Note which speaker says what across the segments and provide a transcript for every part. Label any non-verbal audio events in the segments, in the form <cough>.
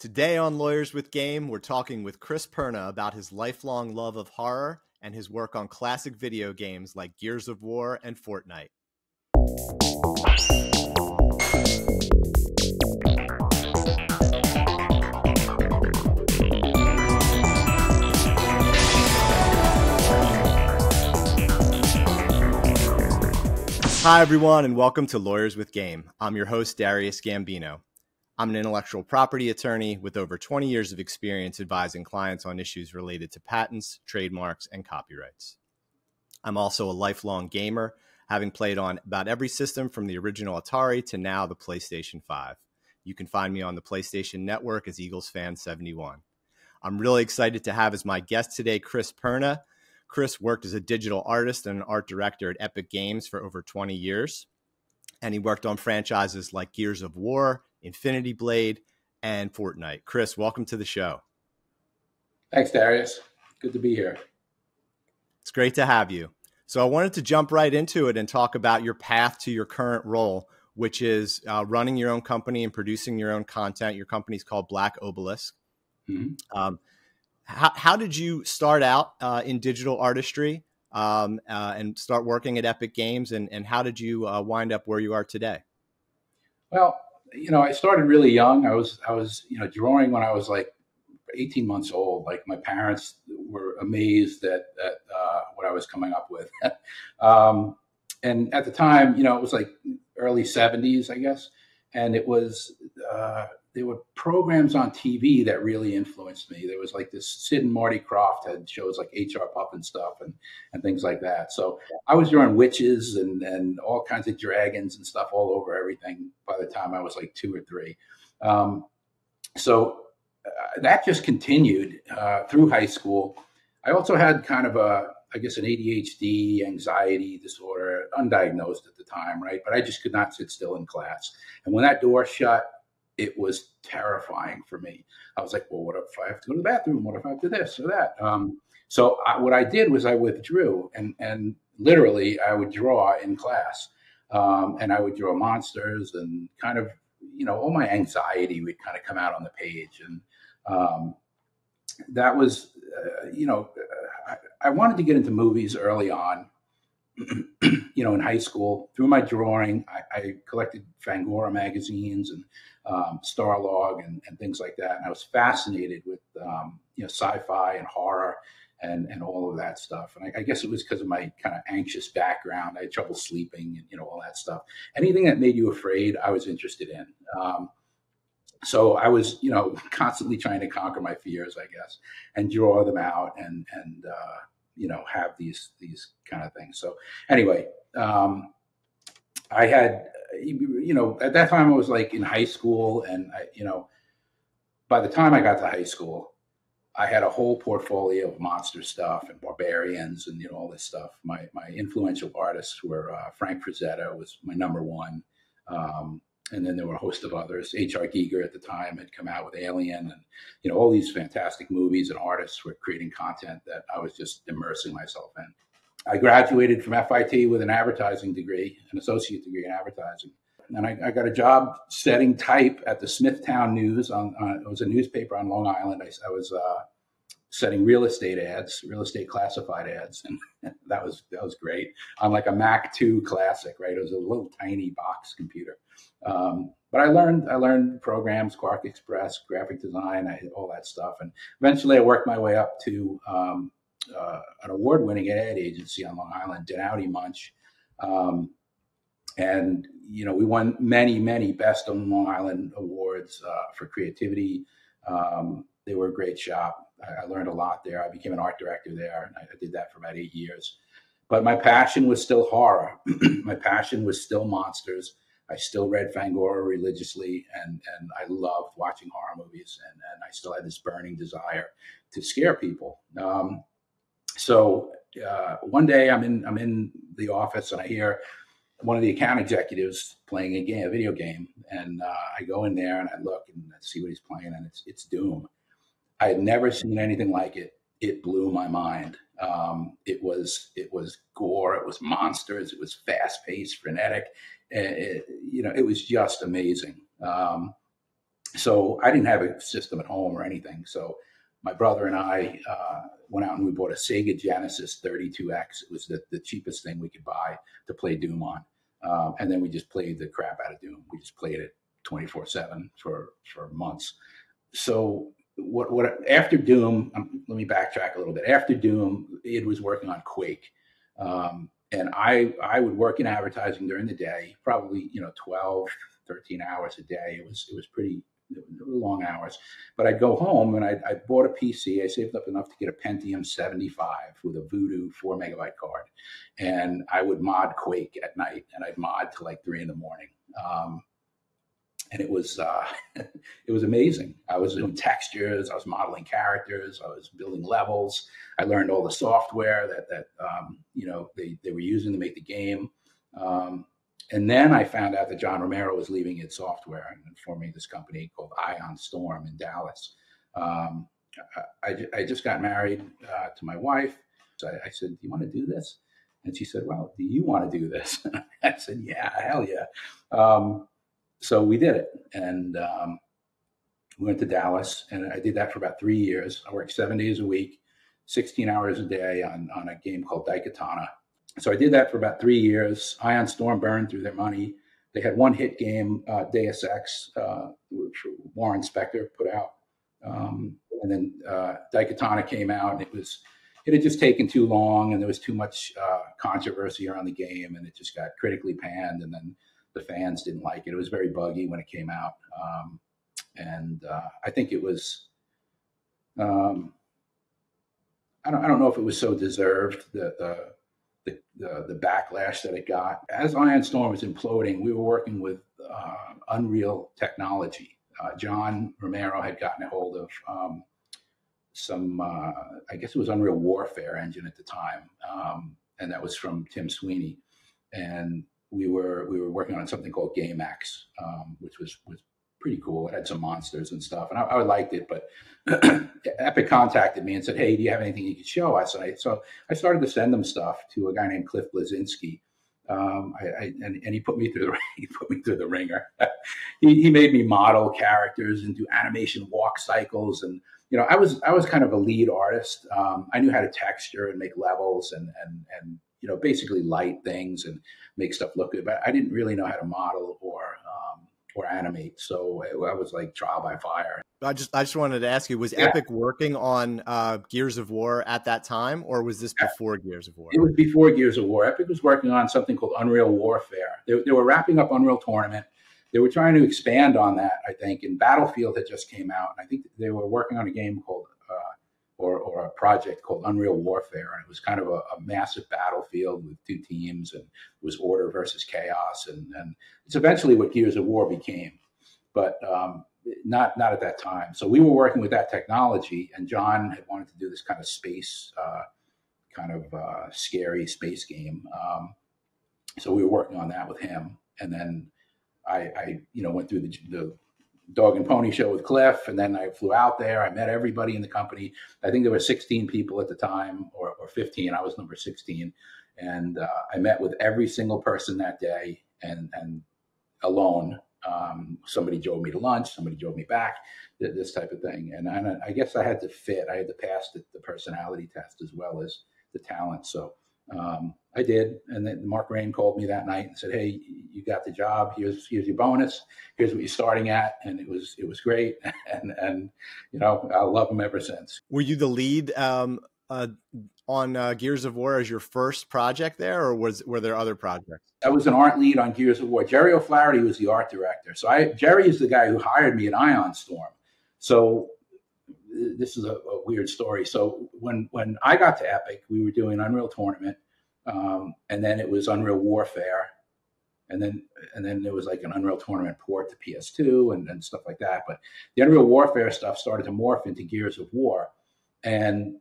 Speaker 1: Today on Lawyers with Game, we're talking with Chris Perna about his lifelong love of horror and his work on classic video games like Gears of War and Fortnite. Hi, everyone, and welcome to Lawyers with Game. I'm your host, Darius Gambino. I'm an intellectual property attorney with over 20 years of experience advising clients on issues related to patents, trademarks, and copyrights. I'm also a lifelong gamer, having played on about every system from the original Atari to now the PlayStation 5. You can find me on the PlayStation Network as EaglesFan71. I'm really excited to have as my guest today Chris Perna. Chris worked as a digital artist and an art director at Epic Games for over 20 years. And he worked on franchises like Gears of War, Infinity Blade, and Fortnite. Chris, welcome to the show.
Speaker 2: Thanks, Darius. Good to be here.
Speaker 1: It's great to have you. So, I wanted to jump right into it and talk about your path to your current role, which is uh, running your own company and producing your own content. Your company's called Black Obelisk. Mm-hmm. Um, how, how, did you start out uh, in digital artistry um, uh, and start working at Epic Games? And, and how did you uh, wind up where you are today?
Speaker 2: Well, you know, I started really young. I was I was you know drawing when I was like 18 months old. Like my parents were amazed at, at uh, what I was coming up with. <laughs> um, and at the time, you know, it was like early 70s, I guess, and it was uh, there were programs on TV that really influenced me. There was like this Sid and Marty Krofft had shows like HR Pufnstuf and, and things like that. So I was drawing witches and, and all kinds of dragons and stuff all over everything by the time I was like two or three. Um, so uh, that just continued uh, through high school. I also had kind of a, I guess, an ADHD anxiety disorder, undiagnosed at the time, right? But I just could not sit still in class. And when that door shut, it was terrifying for me. I was like, well, what if I have to go to the bathroom? What if I have to this or that? Um, so I, what I did was I withdrew and, and literally I would draw in class. Um, and I would draw monsters and kind of, you know, all my anxiety would kind of come out on the page. And um, that was, uh, you know, I, I wanted to get into movies early on. <clears throat> you know, in high school, through my drawing, I, I collected Fangoria magazines and um, Starlog and, and, things like that. And I was fascinated with um, you know sci-fi and horror and and all of that stuff. And I, I guess it was because of my kind of anxious background. I had trouble sleeping and you know all that stuff. Anything that made you afraid, I was interested in. Um, so I was you know <laughs> constantly trying to conquer my fears, I guess, and draw them out and and uh, you know have these these kind of things. So anyway. Um, I had you know, at that time I was like in high school, and I, you know, by the time I got to high school, I had a whole portfolio of monster stuff and barbarians and you know all this stuff. My my influential artists were uh, Frank Frazetta was my number one, um, and then there were a host of others. H.R. Giger at the time had come out with Alien, and you know all these fantastic movies and artists were creating content that I was just immersing myself in. I graduated from FIT with an advertising degree, an associate degree in advertising. And I, I got a job setting type at the Smithtown News. On, on it was a newspaper on Long Island. I, I was uh, setting real estate ads, real estate classified ads, and <laughs> that was that was great on like a Mac II Classic. Right, it was a little tiny box computer. Um, but I learned I learned programs, QuarkXPress, graphic design, I, all that stuff, and eventually I worked my way up to um, uh, an award-winning ad agency on Long Island, Denouty Munch, um, and you know we won many, many Best on Long Island awards uh, for creativity. Um, they were a great shop. I, learned a lot there. I became an art director there, and I, I did that for about eight years. But my passion was still horror. <clears throat> my passion was still monsters. I still read Fangoria religiously, and and I loved watching horror movies, and and I still had this burning desire to scare people. Um, so uh, one day I'm in I'm in the office and I hear one of the account executives playing a game, a video game, and uh, I go in there and I look and I see what he's playing, and it's it's Doom. I had never seen anything like it. It blew my mind. Um, it was it was gore. It was monsters. It was fast paced, frenetic. It, it, you know, it was just amazing. Um, so I didn't have a system at home or anything. So my brother and I uh, went out and we bought a Sega Genesis 32X. It was the, the cheapest thing we could buy to play Doom on. Um, and then we just played the crap out of Doom. We just played it 24 seven for, for months. So what, what after Doom, um, let me backtrack a little bit. After Doom, it was working on Quake. Um, and I, I would work in advertising during the day, probably, you know, 12, 13 hours a day. It was, it was pretty, long hours. But I'd go home and I, I bought a PC. I saved up enough to get a Pentium 75 with a Voodoo four megabyte card, and I would mod Quake at night, and I'd mod till like three in the morning. Um, and it was uh, <laughs> it was amazing. I was doing textures, I was modeling characters, I was building levels. I learned all the software that that um, you know they, they were using to make the game. Um, and then I found out that John Romero was leaving id Software and forming this company called Ion Storm in Dallas. Um, I, I, just got married uh, to my wife. So I, I, said, Do you want to do this? And she said, Well, do you want to do this? <laughs> I said, Yeah, hell yeah. Um, so we did it. And um, we went to Dallas, and I did that for about three years. I worked seven days a week, 16 hours a day on, on a game called Daikatana so I did that for about three years. Ion Storm burned through their money. They had one hit game, uh, Deus Ex, uh, which Warren Spector put out. Um, and then uh, Daikatana came out, and it was it had just taken too long, and there was too much uh, controversy around the game, and it just got critically panned. And then the fans didn't like it. It was very buggy when it came out, um, and uh, I think it was. Um, I don't, I don't know if it was so deserved. The, the the, the, the, backlash that it got. As Ion Storm was imploding, we were working with uh, Unreal technology. Uh, John Romero had gotten a hold of um, some, uh, I guess it was Unreal Warfare engine at the time, um, and that was from Tim Sweeney. And we were we were working on something called GameX, um, which was was pretty cool. It had some monsters and stuff, and I, I liked it. But <clears throat> Epic contacted me and said, "Hey, do you have anything you could show us?" And I, so I started to send them stuff to a guy named Cliff Bleszinski. Um, I, I, and, and, he put me through the <laughs> he put me through the wringer. <laughs> he, he made me model characters and do animation walk cycles, and you know I was I was kind of a lead artist. Um, I knew how to texture and make levels and and and you know basically light things and make stuff look good, but I didn't really know how to model or or animate. So I was like trial by fire.
Speaker 1: I just I just wanted to ask you: Was yeah. Epic working on uh, Gears of War at that time, or was this before Gears of War?
Speaker 2: It was before Gears of War. Epic was working on something called Unreal Warfare. They, they were wrapping up Unreal Tournament. They were trying to expand on that, I think. And Battlefield had just came out, and I think they were working on a game called or, or a project called Unreal Warfare. And it was kind of a, a, massive battlefield with two teams and it was order versus chaos. And, and it's eventually what Gears of War became, but um, not, not at that time. So we were working with that technology and John had wanted to do this kind of space, uh, kind of uh, scary space game. Um, so we were working on that with him. And then I, I you know, went through the, the dog and pony show with Cliff, and then I flew out there. I met everybody in the company. I think there were 16 people at the time, or, or 15. I was number 16, and uh, I met with every single person that day, and and alone. Um, somebody drove me to lunch. Somebody drove me back. This type of thing, and I, I guess I had to fit. I had to pass the, the personality test as well as the talent. So um, I did, and then Mark Rein called me that night and said, "Hey, you got the job. Here's here's your bonus. Here's what you're starting at." And it was it was great, <laughs> and and you know I love him ever since.
Speaker 1: Were you the lead um, uh, on uh, Gears of War as your first project there, or was were there other projects?
Speaker 2: I was an art lead on Gears of War. Jerry O'Flaherty was the art director. So I Jerry is the guy who hired me at Ion Storm. So this is a, a, weird story. So when when I got to Epic, we were doing Unreal Tournament, um, and then it was Unreal Warfare, and then and then there was like an Unreal Tournament port to PS2 and, and stuff like that. But the Unreal Warfare stuff started to morph into Gears of War, and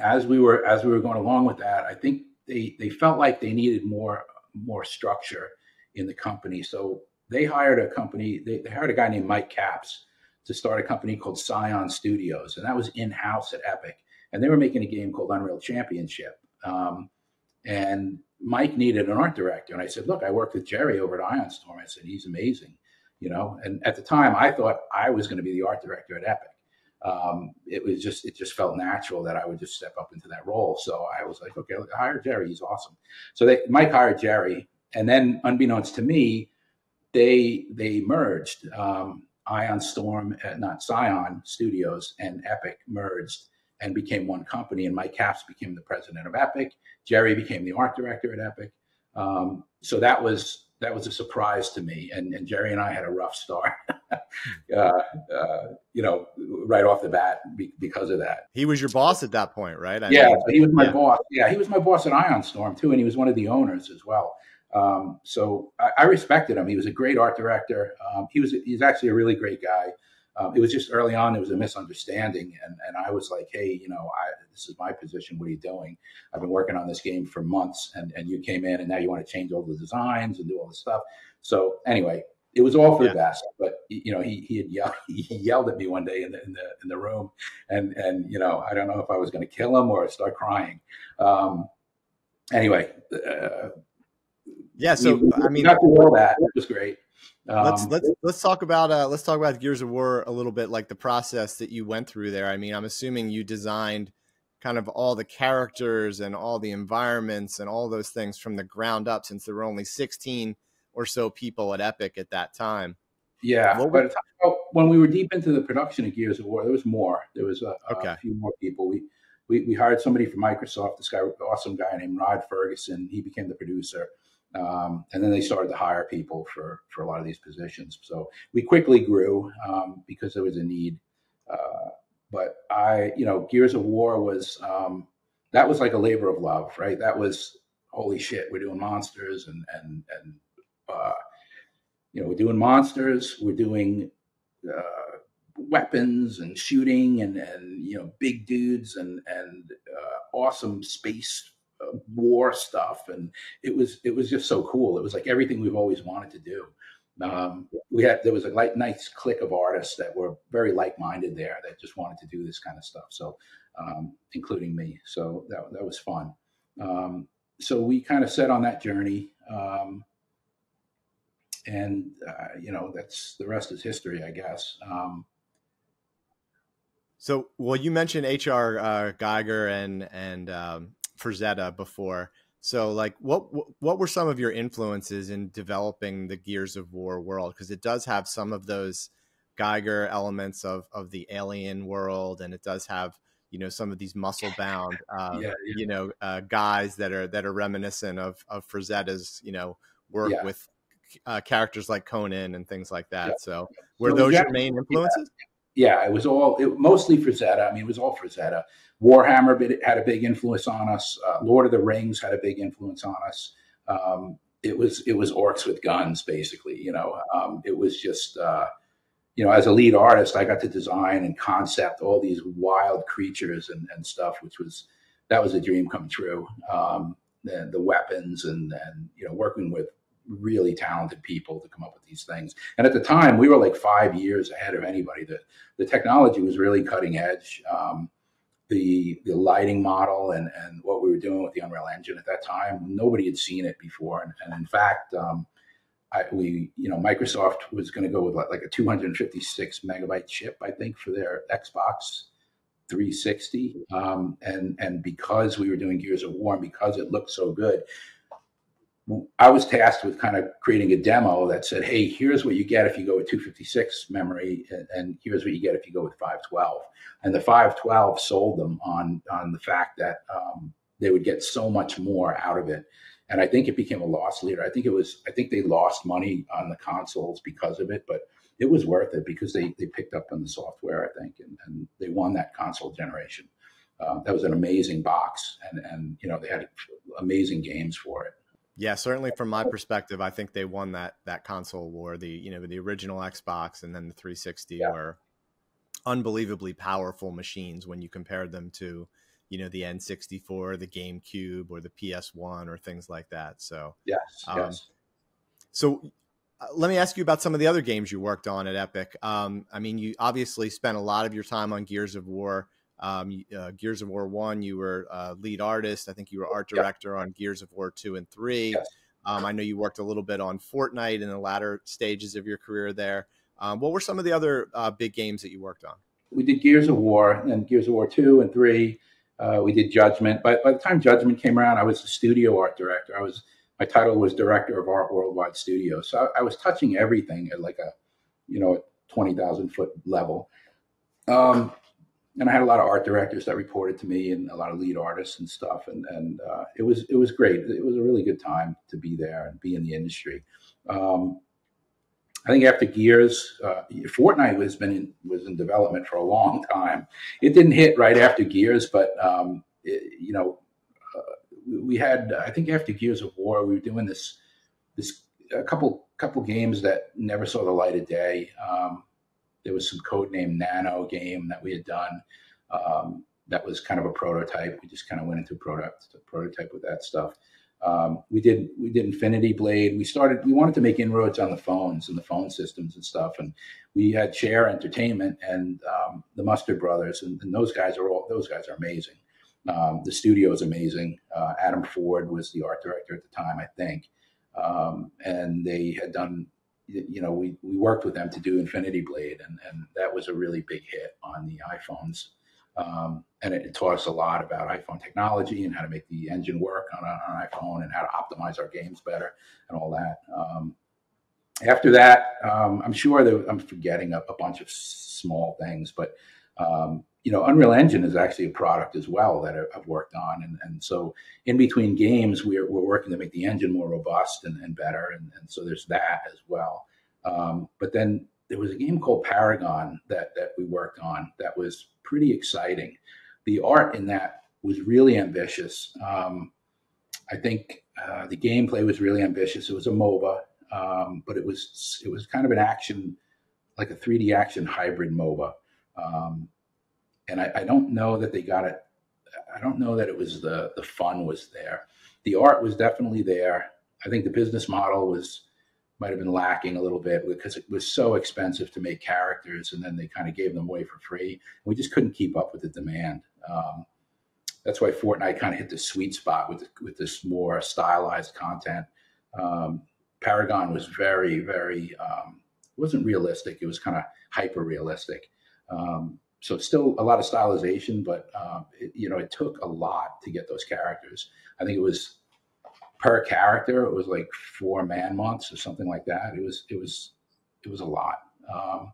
Speaker 2: as we were as we were going along with that, I think they they felt like they needed more more structure in the company. So they hired a company. They, they hired a guy named Mike Capps to start a company called Scion Studios, and that was in house at Epic. And they were making a game called Unreal Championship. Um, and Mike needed an art director, and I said, "Look, I worked with Jerry over at Ion Storm." I said, "He's amazing." you know. And at the time, I thought I was going to be the art director at Epic. Um, it was just it just felt natural that I would just step up into that role. So I was like, okay, look, hire Jerry. He's awesome. So they Mike hired Jerry, and then unbeknownst to me, they they merged. Um, Ion Storm, uh, not Scion Studios, and Epic merged and became one company. And Mike Capps became the president of Epic. Jerry became the art director at Epic. Um, so that was that was a surprise to me. And, and Jerry and I had a rough start, <laughs> uh, uh, you know, right off the bat because of that.
Speaker 1: He was your boss at that point, right?
Speaker 2: I yeah, mean, he was my yeah. boss. Yeah, he was my boss at Ion Storm too, and he was one of the owners as well. Um, so I, I, respected him. He was a great art director. Um, he was he's actually a really great guy. Um, it was just early on, there was a misunderstanding. And, and I was like, hey, you know, I, this is my position. What are you doing? I've been working on this game for months and, and you came in and now you want to change all the designs and do all this stuff. So anyway, it was all for yeah. the best. But, you know, he, he had yelled, <laughs> he yelled at me one day in the, in the, in the room. And, and, you know, I don't know if I was going to kill him or start crying. Um, anyway, uh,
Speaker 1: yeah. So
Speaker 2: we,
Speaker 1: I mean,
Speaker 2: through all that. It was great.
Speaker 1: Um, let's let's let's talk about uh, let's talk about Gears of War a little bit, like the process that you went through there. I mean, I'm assuming you designed kind of all the characters and all the environments and all those things from the ground up, since there were only 16 or so people at Epic at that time.
Speaker 2: Yeah, but when we were deep into the production of Gears of War, there was more. There was a, okay. a few more people. We, we we hired somebody from Microsoft. This guy, awesome guy named Rod Ferguson. He became the producer. Um, and then they started to hire people for for a lot of these positions. So we quickly grew um, because there was a need. Uh, but I, you know, Gears of War was um, that was like a labor of love, right? That was holy shit. We're doing monsters and and and uh, you know we're doing monsters. We're doing uh, weapons and shooting and and you know big dudes and and uh, awesome space war stuff, and it was it was just so cool. It was like everything we've always wanted to do. Um, we had there was a like nice clique of artists that were very like minded there that just wanted to do this kind of stuff. So, um, including me. So that that was fun. Um, so we kind of set on that journey. Um, and uh, you know that's the rest is history, I guess. Um,
Speaker 1: so, well, you mentioned H.R. Uh, Giger and and um, Frazetta before. So, like, what what were some of your influences in developing the Gears of War world? Because it does have some of those Giger elements of of the alien world, and it does have you know some of these muscle bound uh, <laughs> yeah, yeah. you know uh, guys that are that are reminiscent of of Frazetta's you know work yeah. with uh, characters like Conan and things like that. So, were so those your main influences?
Speaker 2: Yeah, it was all it, mostly Frazetta. I mean, it was all Frazetta. Warhammer had a big influence on us. Uh, Lord of the Rings had a big influence on us. Um, it was it was orcs with guns, basically. You know, um, it was just uh, you know, as a lead artist, I got to design and concept all these wild creatures and, and stuff, which was that was a dream come true. Um, the, the weapons and and you know, working with really talented people to come up with these things. And at the time, we were like five years ahead of anybody. The the technology was really cutting edge. Um, the the lighting model and and what we were doing with the Unreal Engine at that time. Nobody had seen it before, and, and in fact, um, I, we you know Microsoft was going to go with like a 256 megabyte chip, I think, for their Xbox 360, um, and and because we were doing Gears of War, and because it looked so good, I was tasked with kind of creating a demo that said, "Hey, here's what you get if you go with 256 memory, and, and here's what you get if you go with 512." And the 512 sold them on on the fact that um, they would get so much more out of it. And I think it became a loss leader. I think it was. I think they lost money on the consoles because of it, but it was worth it because they they picked up on the software. I think, and, and they won that console generation. Um, that was an amazing box, and and you know they had amazing games for it.
Speaker 1: Yeah, certainly from my perspective, I think they won that that console war. The you know the original Xbox and then the 360 yeah. were unbelievably powerful machines when you compared them to you know the N64, the GameCube, or the PS1, or things like that. So
Speaker 2: yes, um, yes.
Speaker 1: So uh, let me ask you about some of the other games you worked on at Epic. Um, I mean, you obviously spent a lot of your time on Gears of War. Um, uh, Gears of War one, you were uh, lead artist. I think you were art director on Gears of War two and three. Yes. Um, I know you worked a little bit on Fortnite in the latter stages of your career there. Um, what were some of the other uh, big games that you worked on?
Speaker 2: We did Gears of War and Gears of War two and three. Uh, we did Judgment. But by the time Judgment came around, I was the studio art director. I was my title was director of art worldwide studios. So I, I was touching everything at like a you know twenty thousand foot level. Um, and I had a lot of art directors that reported to me and a lot of lead artists and stuff. And, and uh, it was, it was great. It was a really good time to be there and be in the industry. Um, I think after Gears, uh, Fortnite was been in, was in development for a long time. It didn't hit right after Gears, but um, it, you know, uh, we had I think after Gears of War, we were doing this this a couple couple games that never saw the light of day. Um, there was some code name Nano game that we had done. Um, that was kind of a prototype. We just kind of went into product prototype with that stuff. Um, we did we did Infinity Blade. We started. We wanted to make inroads on the phones and the phone systems and stuff. And we had Chair Entertainment and um, the Mustard Brothers, and, and, those guys are all those guys are amazing. Um, the studio is amazing. Uh, Adam Ford was the art director at the time, I think, um, and they had done you know, we, we worked with them to do Infinity Blade, and, and that was a really big hit on the iPhones. Um, and it, it, taught us a lot about iPhone technology and how to make the engine work on, an iPhone and how to optimize our games better and all that. Um, after that, um, I'm sure that I'm forgetting a, a, bunch of small things, but um, you know, Unreal Engine is actually a product as well that I've worked on. And, and so in between games, we're, we're working to make the engine more robust and, and better. And, and so there's that as well. Um, but then there was a game called Paragon that, that we worked on that was pretty exciting. The art in that was really ambitious. Um, I think uh, the gameplay was really ambitious. It was a MOBA, um, but it was it was kind of an action, like a 3D action hybrid MOBA. Um, and I, I, don't know that they got it. I don't know that it was the the fun was there. The art was definitely there. I think the business model was might have been lacking a little bit because it was so expensive to make characters, and then they kind of gave them away for free. We just couldn't keep up with the demand. Um, that's why Fortnite kind of hit the sweet spot with with this more stylized content. Um, Paragon was very, very um, wasn't realistic. It was kind of hyper realistic. Um, so it's still a lot of stylization, but um, it, you know, it took a lot to get those characters. I think it was per character, it was like four man months or something like that. It was, it was, it was a lot. Um,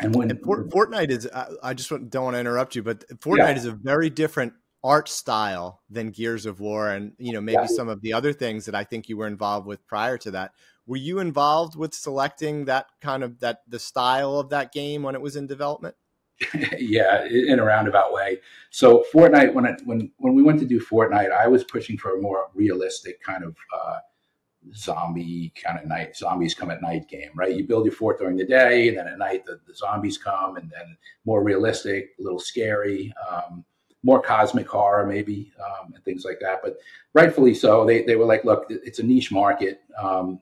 Speaker 1: and when and Fortnite is, I just don't want to interrupt you, but Fortnite yeah. is a very different art style than Gears of War, and you know maybe yeah. some of the other things that I think you were involved with prior to that. Were you involved with selecting that kind of that the style of that game when it was in development? <laughs>
Speaker 2: yeah, in a roundabout way. So Fortnite, when it, when when we went to do Fortnite, I was pushing for a more realistic kind of uh, zombie kind of night. Zombies come at night game, right? You build your fort during the day, and then at night the, the zombies come, and then more realistic, a little scary, um, more cosmic horror maybe, um, and things like that. But rightfully so, they they were like, look, it's a niche market. Um,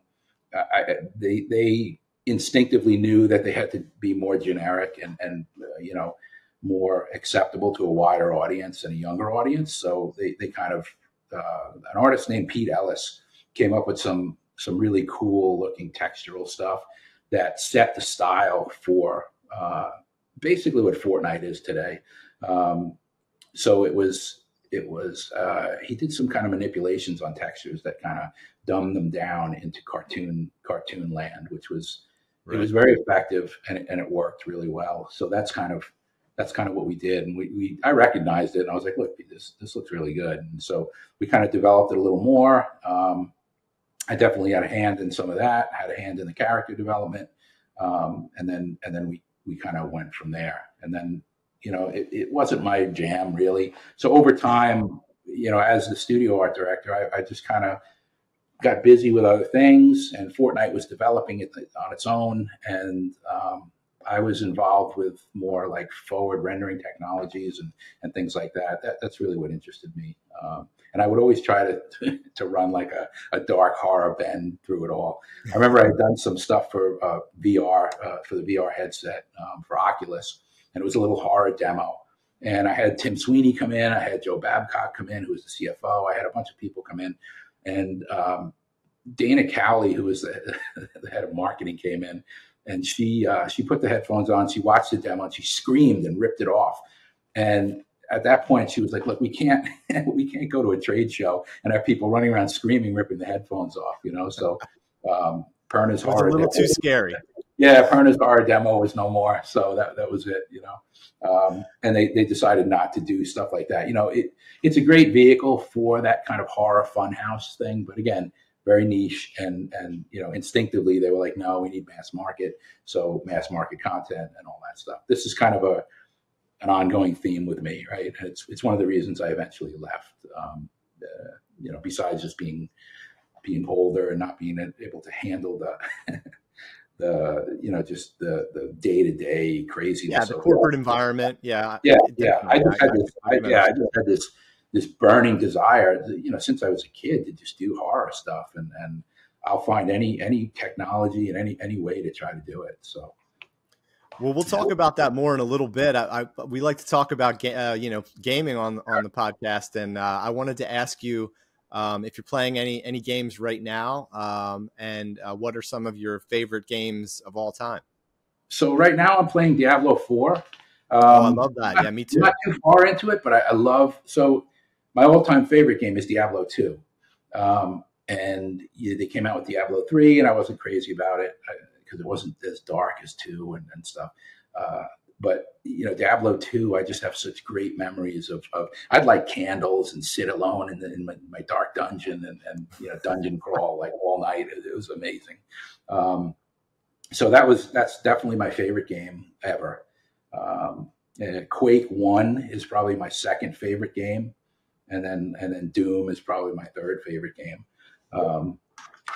Speaker 2: I, they they instinctively knew that they had to be more generic and, and uh, you know, more acceptable to a wider audience and a younger audience. So they, they kind of, uh, an artist named Pete Ellis came up with some, some really cool looking textural stuff that set the style for uh, basically what Fortnite is today. Um, so it was, it was, uh, he did some kind of manipulations on textures that kind of dumbed them down into cartoon, cartoon land, which was, Right. It was very effective and it, and it worked really well. So that's kind of that's kind of what we did. And we, we I recognized it and I was like, look, this this looks really good. And so we kind of developed it a little more. Um, I definitely had a hand in some of that, had a hand in the character development. Um, and then and then we we kind of went from there. And then, you know, it, it wasn't my jam really. So over time, you know, as the studio art director, I, I just kind of got busy with other things, and Fortnite was developing it on its own. And um, I was involved with more like forward rendering technologies and, and things like that. that that's really what interested me. Um, and I would always try to <laughs> to run like a, a dark horror bend through it all. I remember I had done some stuff for uh, VR uh, for the VR headset um, for Oculus, and it was a little horror demo. And I had Tim Sweeney come in, I had Joe Babcock come in, who was the CFO. I had a bunch of people come in, and um, Dana Cowley, who was the, <laughs> the, head of marketing, came in, and she uh, she put the headphones on. She watched the demo, and she screamed and ripped it off. And at that point, she was like, "Look, we can't <laughs> we can't go to a trade show and have people running around screaming, ripping the headphones off." You know, so um, Perna's
Speaker 1: horror. a little too scary.
Speaker 2: Yeah, Perna's horror demo was no more, so that that was it. You know, um, and they they decided not to do stuff like that. You know, it it's a great vehicle for that kind of horror funhouse thing, but again, very niche and and you know instinctively they were like, no, we need mass market, so mass market content and all that stuff. This is kind of a an ongoing theme with me, right? It's it's one of the reasons I eventually left. Um, uh, you know, besides just being being older and not being able to handle the <laughs> the you know just the the day to day craziness.
Speaker 1: Yeah, the corporate environment. Yeah,
Speaker 2: yeah, yeah. I just had this. I, yeah, I just had this this burning desire. You know, since I was a kid to just do horror stuff, and and I'll find any any technology and any any way to try to do it. So.
Speaker 1: Well, we'll talk about that more in a little bit. I, I we like to talk about uh, you know gaming on on the podcast, and uh, I wanted to ask you um, if you're playing any any games right now, um, and uh, what are some of your favorite games of all time?
Speaker 2: So right now, I'm playing Diablo Four. Um,
Speaker 1: oh, I um, love that. Yeah, me too.
Speaker 2: I'm not too far into it, but I, I love. So my all time favorite game is Diablo Two, um, and yeah, they came out with Diablo Three, and I wasn't crazy about it because it wasn't as dark as two and, and stuff. Uh, but you know, Diablo two, I just have such great memories of. of I'd light candles and sit alone in, the, in my, my, dark dungeon and, and you know dungeon crawl like all night. It, it was amazing. Um, so that was that's definitely my favorite game ever. Um, Quake One is probably my second favorite game, and then and then Doom is probably my third favorite game. Um,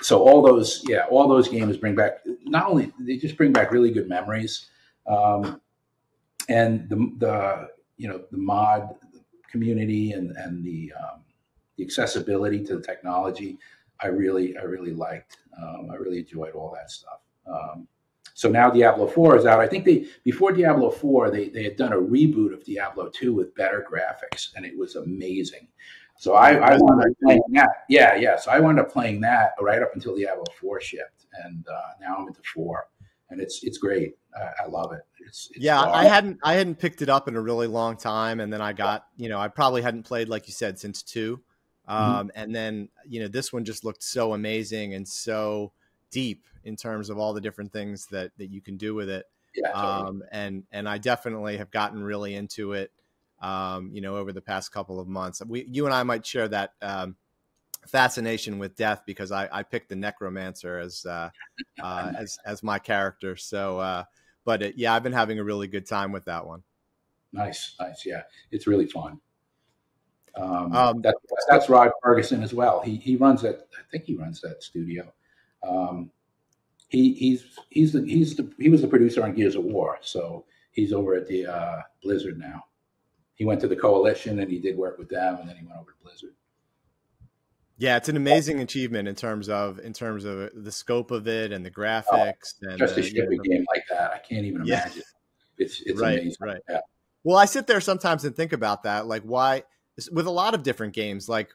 Speaker 2: so all those, yeah, all those games bring back not only they just bring back really good memories. Um, and the, the you know the mod community and and the um, the accessibility to the technology, I really I really liked. Um, I really enjoyed all that stuff. Um, so now Diablo 4 is out. I think they before Diablo 4 they they had done a reboot of Diablo 2 with better graphics, and it was amazing. So I, I wound up playing that. Yeah, yeah. So I wound up playing that right up until Diablo 4 shipped, and uh, now I'm into four, and it's it's great. I, I love it. It's, it's
Speaker 1: yeah, I hadn't I hadn't picked it up in a really long time, and then I got you know I probably hadn't played like you said since two, mm-hmm. um, mm-hmm. and then you know this one just looked so amazing and so deep in terms of all the different things that that you can do with it.
Speaker 2: Yeah,
Speaker 1: totally. um, and and I definitely have gotten really into it. Um, you know, over the past couple of months, we you and I might share that um, fascination with death because I, I picked the necromancer as uh, <laughs> uh, as as my character. So uh, but it, yeah, I've been having a really good time with that one.
Speaker 2: Nice, nice. Yeah, it's really fun. Um, um, that, that's Rod Ferguson as well. He he runs that. I think he runs that studio. Um, he he's he's the he's the he was the producer on Gears of War, so he's over at the uh, Blizzard now. He went to the Coalition and he did work with them, and then he went over to Blizzard.
Speaker 1: Yeah, it's an amazing achievement in terms of in terms of uh, the scope of it and the oh, graphics. Oh, and
Speaker 2: just ship a game like that, I can't even yeah. imagine. It's it's
Speaker 1: right,
Speaker 2: amazing.
Speaker 1: Right. Yeah. Well, I sit there sometimes and think about that, like why with a lot of different games, like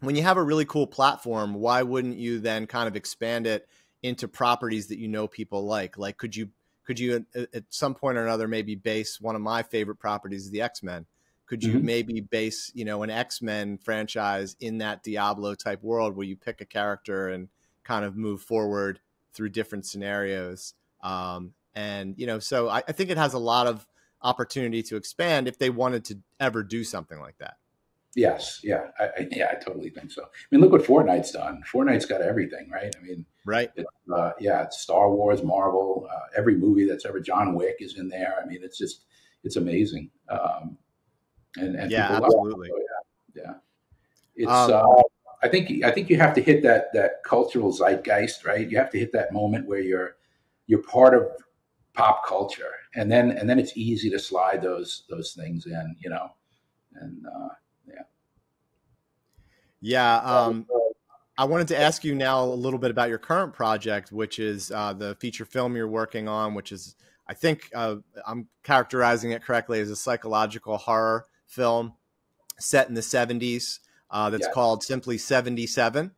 Speaker 1: when you have a really cool platform, why wouldn't you then kind of expand it into properties that you know people like? Like, could you could you uh, at some point or another maybe base one of my favorite properties, the X Men? Could you mm-hmm. maybe base you know an x-men franchise in that diablo type world where you pick a character and kind of move forward through different scenarios? Um, and you know so I, I, think it has a lot of opportunity to expand if they wanted to ever do something like that.
Speaker 2: Yes. Yeah. I, I yeah i totally think so. I mean look what fortnite's done. Fortnite's got everything right? I mean
Speaker 1: right.
Speaker 2: uh, yeah it's star wars marvel uh, every movie that's ever john wick is in there. I mean it's just it's amazing. Um, and, and
Speaker 1: yeah, absolutely.
Speaker 2: So, yeah, yeah. It's. Um, uh, I think I think you have to hit that that cultural zeitgeist, right? You have to hit that moment where you're you're part of pop culture, and then and then it's easy to slide those those things in, you know, and uh, yeah.
Speaker 1: Yeah. Um, I wanted to ask you now a little bit about your current project, which is uh, the feature film you're working on, which is I think uh, I'm characterizing it correctly as a psychological horror film set in the 70s uh, that's yeah. called simply 77.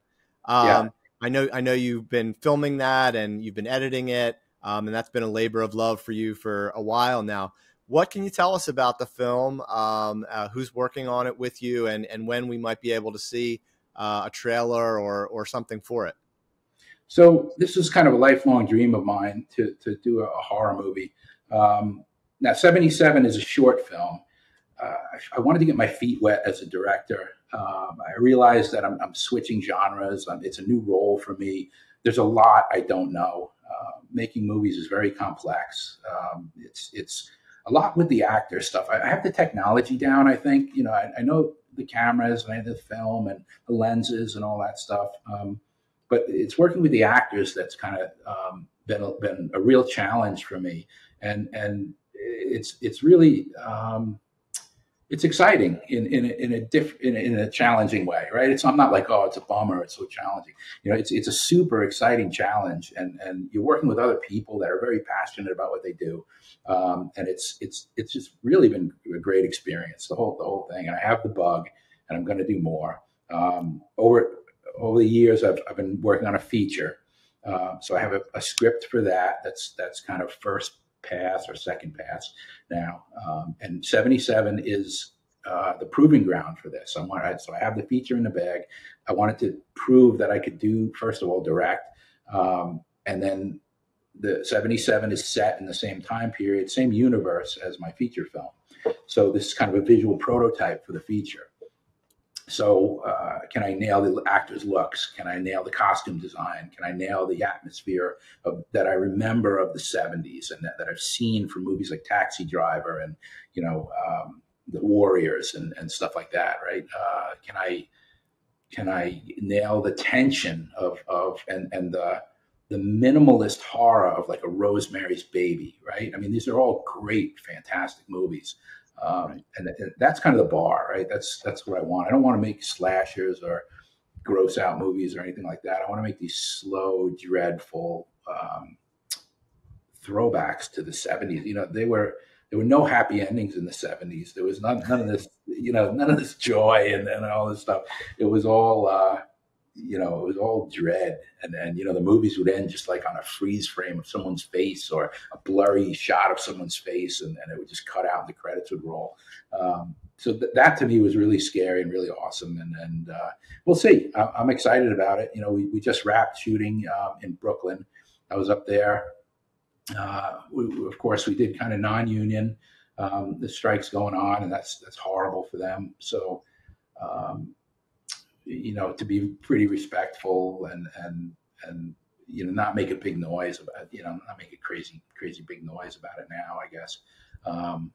Speaker 1: Um, yeah. I know I know you've been filming that and you've been editing it, um, and that's been a labor of love for you for a while now. What can you tell us about the film? Um, uh, who's working on it with you, and and when we might be able to see uh, a trailer or or something for it?
Speaker 2: So this is kind of a lifelong dream of mine to to do a, horror movie. Um, now, 77 is a short film. Uh, I wanted to get my feet wet as a director. Um, I realized that I'm, I'm switching genres. Um, it's a new role for me. There's a lot I don't know. Uh, making movies is very complex. Um, it's it's a lot with the actor stuff. I, I, have the technology down. I think you know. I, I, know the cameras and I the film and the lenses and all that stuff. Um, but it's working with the actors that's kind of um, been a, been a real challenge for me. And and it's it's really um, it's exciting in in a, in a diff in a, in a, challenging way, right? It's I'm not like oh it's a bummer, it's so challenging. You know, it's it's a super exciting challenge, and and you're working with other people that are very passionate about what they do, um, and it's it's it's just really been a great experience the whole the whole thing. And I have the bug, and I'm going to do more. Um, over over the years, I've I've been working on a feature, uh, so I have a, a script for that. That's that's kind of first pass or second pass now. Um, and 77 is uh, the proving ground for this. I want, so I have the feature in the bag. I wanted to prove that I could do, first of all, direct. Um, and then the 77 is set in the same time period, same universe as my feature film. So this is kind of a visual prototype for the feature. So, uh, can I nail the actor's looks? Can I nail the costume design? Can I nail the atmosphere of, that I remember of the 70s and that, that I've seen from movies like Taxi Driver and, you know, um, The Warriors and, and stuff like that, right? Uh, can I can I nail the tension of, of and, and the, the minimalist horror of like a Rosemary's Baby, right? I mean, these are all great, fantastic movies. Um, and, and, that's kind of the bar, right? That's that's what I want. I don't want to make slashers or gross out movies or anything like that. I want to make these slow, dreadful um, throwbacks to the '70s. You know, they were there were no happy endings in the '70s. There was none, none of this, you know, none of this joy and, and all this stuff. It was all uh, you know, it was all dread. And then, you know, the movies would end just like on a freeze frame of someone's face or a blurry shot of someone's face, and, and it would just cut out and the credits would roll. Um, so th- that to me was really scary and really awesome. And, and uh, we'll see. I- am excited about it. You know, we, we just wrapped shooting um, in Brooklyn. I was up there. Uh, we, of course, we did kind of non union. Um, the strike's going on, and that's that's horrible for them. So, um, you know, to be pretty respectful and and and you know not make a big noise about you know not make a crazy crazy big noise about it now. I guess. Um,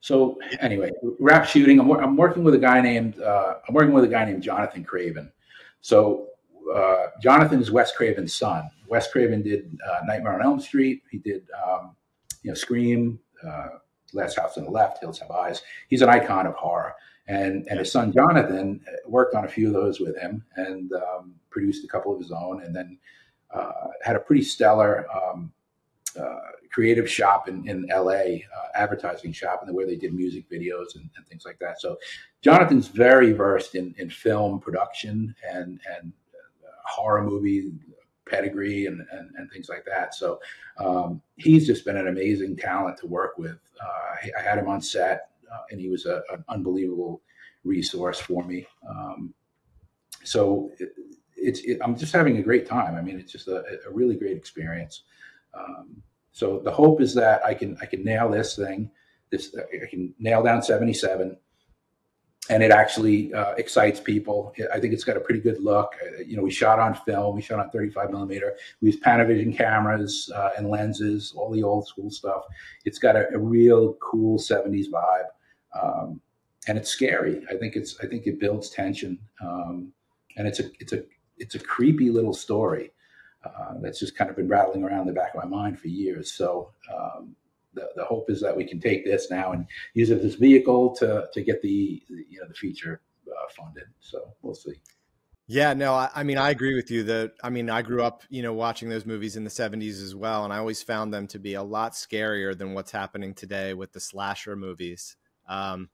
Speaker 2: so anyway, wrap shooting. I'm, I'm working with a guy named uh, I'm working with a guy named Jonathan Craven. So uh, Jonathan is Wes Craven's son. Wes Craven did uh, Nightmare on Elm Street. He did um, you know Scream, uh, Last House on the Left, Hills Have Eyes. He's an icon of horror. And, and his son Jonathan worked on a few of those with him and um, produced a couple of his own, and then uh, had a pretty stellar um, uh, creative shop in, in LA, uh, advertising shop, and the way they did music videos and, and, things like that. So Jonathan's very versed in, in film production and and uh, horror movie pedigree and, and, and, things like that. So um, he's just been an amazing talent to work with. Uh, I had him on set uh, and he was a, an unbelievable resource for me. Um, so it, it's it, I'm just having a great time. I mean, it's just a, a really great experience. Um, so the hope is that I can I can nail this thing. This I can nail down 77 and it actually uh, excites people. I think it's got a pretty good look. Uh, you know, we shot on film, we shot on 35 millimeter. We used Panavision cameras uh, and lenses, all the old school stuff. It's got a, a real cool 70s vibe um, and it's scary. I think it's I think it builds tension, um, and it's a it's a it's a creepy little story uh, that's just kind of been rattling around the back of my mind for years. So um, the, the hope is that we can take this now and use it as vehicle to to get the, the you know the feature uh, funded. So we'll see.
Speaker 1: Yeah, no, I, I, mean, I agree with you that, I mean, I grew up, you know, watching those movies in the 70s as well. And I always found them to be a lot scarier than what's happening today with the slasher movies. Um,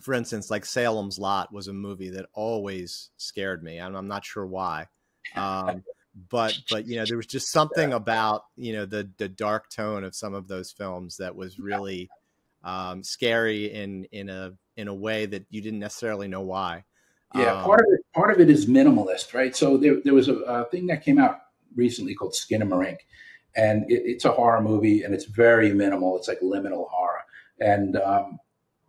Speaker 1: for instance, like Salem's Lot was a movie that always scared me, and I'm not sure why. Um, <laughs> but but you know, there was just something yeah. about you know the the dark tone of some of those films that was really um, scary in in a in a way that you didn't necessarily know why.
Speaker 2: Yeah, um, part of it part of it is minimalist, right? So there there was a, a thing that came out recently called Skinamarink, and it, it's a horror movie, and it's very minimal. It's like liminal horror, and um,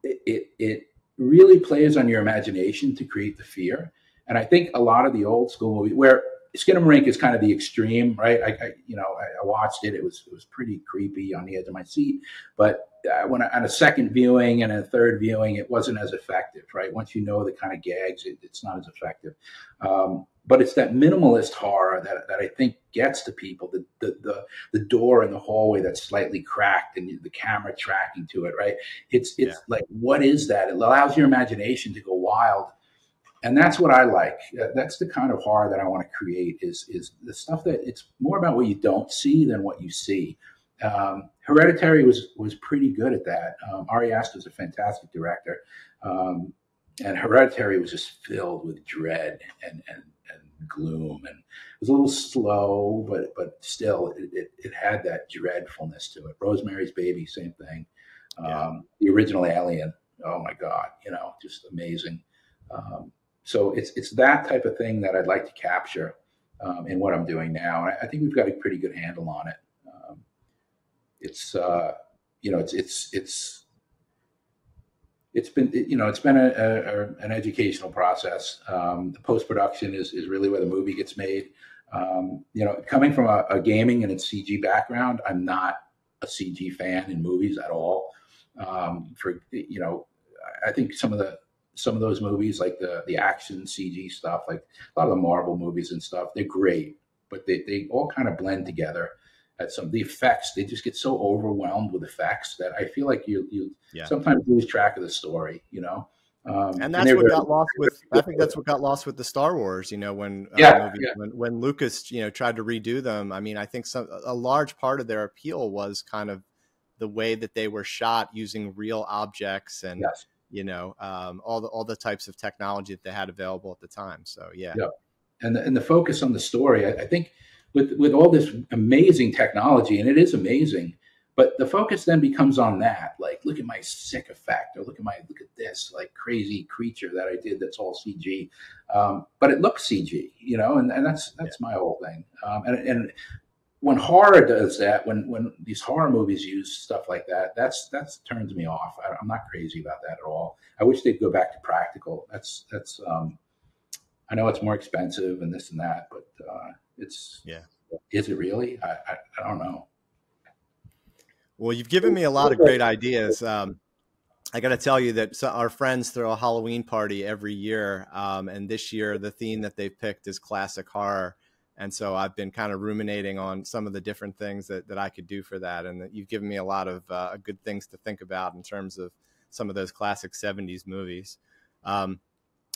Speaker 2: it, it, really plays on your imagination to create the fear. And I think a lot of the old school movies, where Skinamarink is kind of the extreme, right? I, I you know, I, I, watched it. It was it was pretty creepy on the edge of my seat. But uh, when I, on a second viewing and a third viewing, it wasn't as effective, right? Once you know the kind of gags, it, it's not as effective. Um, but it's that minimalist horror that, that I think gets to people. The, the the the door in the hallway that's slightly cracked and the camera tracking to it, right? It's it's yeah. like what is that? It allows your imagination to go wild, and that's what I like. That's the kind of horror that I want to create. Is is the stuff that it's more about what you don't see than what you see. Um, Hereditary was was pretty good at that. Um, Ari Aster is a fantastic director. Um, and Hereditary was just filled with dread and, and and gloom and it was a little slow, but but still it, it, it had that dreadfulness to it. Rosemary's Baby, same thing. Yeah. Um, the original Alien, oh my God, you know, just amazing. Um, so it's it's that type of thing that I'd like to capture um, in what I'm doing now. And I, I, think we've got a pretty good handle on it. Um, it's uh, you know, it's it's it's it's been you know it's been a, a an educational process. Um, the post production is is really where the movie gets made. Um, you know, coming from a, a, gaming and a CG background, I'm not a CG fan in movies at all. Um, for you know, I think some of the some of those movies, like the the action CG stuff, like a lot of the Marvel movies and stuff, they're great, but they they all kind of blend together at some the effects they just get so overwhelmed with effects that i feel like you you yeah. sometimes lose track of the story you know
Speaker 1: um, and that's and what got lost with i think that's what got lost with the star wars you know when uh, yeah, movies, yeah. When, when lucas you know tried to redo them i mean i think some a large part of their appeal was kind of the way that they were shot using real objects and yes. you know um, all the all the types of technology that they had available at the time so yeah
Speaker 2: yeah and the, and the focus on the story I, I think with with all this amazing technology, and it is amazing. But the focus then becomes on that. Like, look at my sick effect, or look at my look at this like crazy creature that I did that's all CG. Um, but it looks CG, you know, and, and that's that's yeah. my whole thing. Um, and and when horror does that, when when these horror movies use stuff like that, that's that's turns me off. I, am not crazy about that at all. I wish they'd go back to practical. That's that's. Um, I know it's more expensive and this and that, but uh, it's
Speaker 1: yeah.
Speaker 2: Is it really? I, I, I don't know.
Speaker 1: Well, you've given me a lot of great ideas. Um, I got to tell you that so our friends throw a Halloween party every year, um, and this year the theme that they've picked is classic horror. And so I've been kind of ruminating on some of the different things that, that I could do for that, and you've given me a lot of uh, good things to think about in terms of some of those classic '70s movies. Um,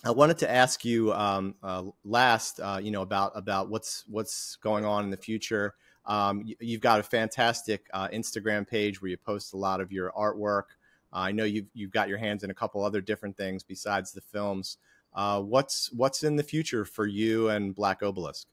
Speaker 1: I wanted to ask you um, uh, last, uh, you know, about about what's what's going on in the future. Um, you, have got a fantastic uh, Instagram page where you post a lot of your artwork. Uh, I know you've you've got your hands in a couple other different things besides the films. Uh, what's what's in the future for you and Black Obelisk?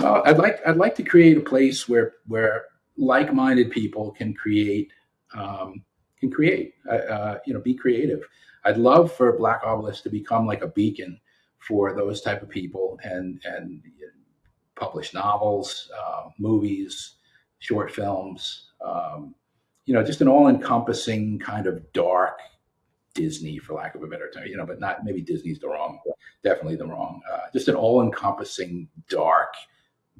Speaker 2: I'd like I'd like to create a place where where like-minded people can create um, can create uh, you know be creative. I'd love for Black Obelisk to become like a beacon for those type of people and and publish novels, uh, movies, short films. Um, you know, just an all-encompassing kind of dark Disney, for lack of a better term. You know, but not maybe Disney's the wrong, definitely the wrong. Uh, just an all-encompassing dark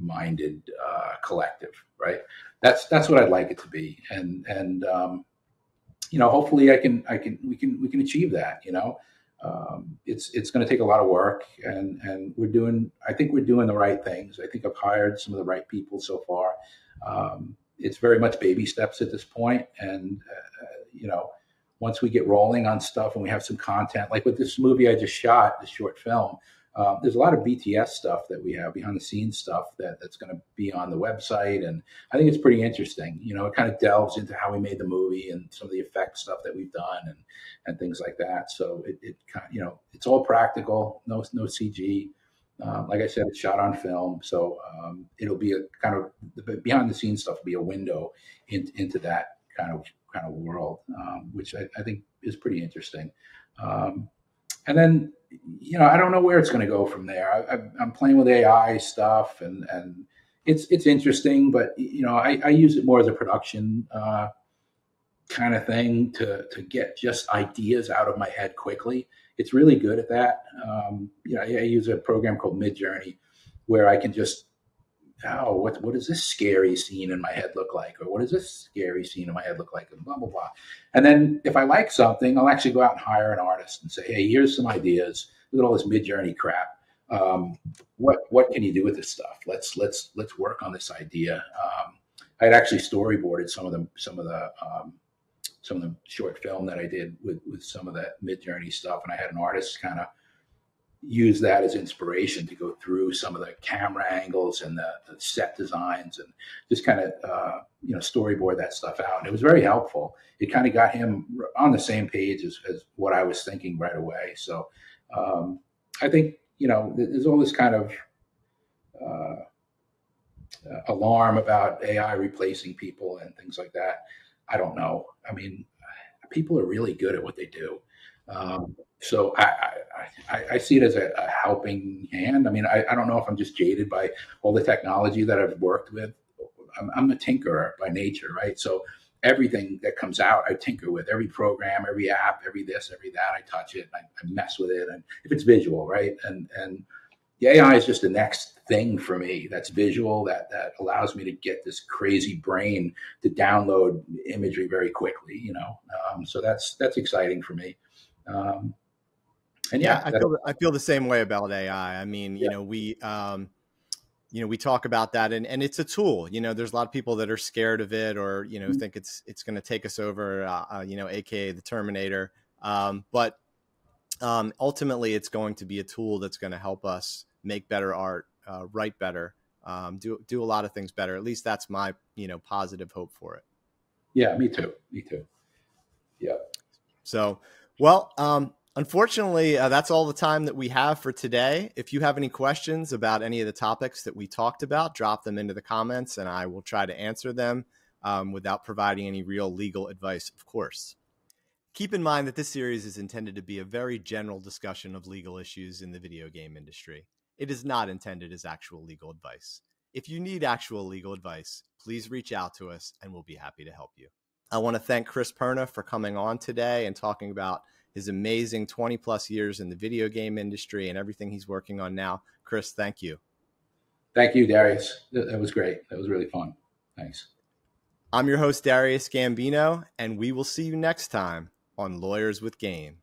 Speaker 2: minded uh, collective, right? That's that's what I'd like it to be, and and um, you know, hopefully I can, I can, we can, we can achieve that. You know, um, it's it's going to take a lot of work, and and we're doing. I think we're doing the right things. I think I've hired some of the right people so far. Um, it's very much baby steps at this point, and uh, you know, once we get rolling on stuff and we have some content, like with this movie I just shot, this short film, Um, there's a lot of BTS stuff that we have behind the scenes stuff that that's going to be on the website, and I think it's pretty interesting. You know, it kind of delves into how we made the movie and some of the effect stuff that we've done and and things like that. So it, it kind of, you know it's all practical, no no CG. Um, like I said, it's shot on film, so um, it'll be a kind of the behind the scenes stuff will be a window in, into that kind of kind of world, um, which I, I, think is pretty interesting. Um, and then, you know, I don't know where it's going to go from there. I, am playing with AI stuff, and and it's it's interesting, but you know, I, I use it more as a production uh, kind of thing to to get just ideas out of my head quickly it's really good at that. Um, you know, I, I use a program called Midjourney where I can just oh, what what does this scary scene in my head look like, or what does this scary scene in my head look like, and blah blah blah. And then if I like something, I'll actually go out and hire an artist and say, hey, here's some ideas. Look at all this Midjourney crap. Um, what what can you do with this stuff? Let's let's let's work on this idea. Um, I had actually storyboarded some of the some of the um, some of the short film that I did with with some of that Midjourney stuff, and I had an artist kind of use that as inspiration to go through some of the camera angles and the, the set designs and just kind of uh, you know storyboard that stuff out. And it was very helpful. It kind of got him on the same page as, as what I was thinking right away. So um, I think you know there's all this kind of uh, alarm about AI replacing people and things like that. I don't know. I mean, people are really good at what they do. Um, so I, I, I, see it as a, a helping hand. I mean, I, I, don't know if I'm just jaded by all the technology that I've worked with. I'm, I'm a tinkerer by nature, right? So everything that comes out, I tinker with every program, every app, every this, every that. I touch it, I, I mess with it, and if it's visual, right? And and the AI is just the next thing for me that's visual that that allows me to get this crazy brain to download imagery very quickly you know um, so that's that's exciting for me um,
Speaker 1: and yeah, yeah I feel I feel the same way about AI. I mean, you know, we um, you know we talk about that and, and it's a tool you know there's a lot of people that are scared of it or you know mm-hmm. think it's it's going to take us over uh, uh, you know aka the terminator um, but um, ultimately it's going to be a tool that's going to help us make better art, uh, write better, um, do do a lot of things better. At least that's my you know positive hope for it.
Speaker 2: Yeah, me too. Me too. Yeah.
Speaker 1: So, well, um, unfortunately, uh, that's all the time that we have for today. If you have any questions about any of the topics that we talked about, drop them into the comments, and I will try to answer them um, without providing any real legal advice, of course. Keep in mind that this series is intended to be a very general discussion of legal issues in the video game industry. It is not intended as actual legal advice. If you need actual legal advice, please reach out to us and we'll be happy to help you. I want to thank Chris Perna for coming on today and talking about his amazing 20 plus years in the video game industry and everything he's working on now. Chris, thank you.
Speaker 2: Thank you, Darius. That was great. That was really fun. Thanks.
Speaker 1: I'm your host, Darius Gambino, and we will see you next time on Lawyers with Game.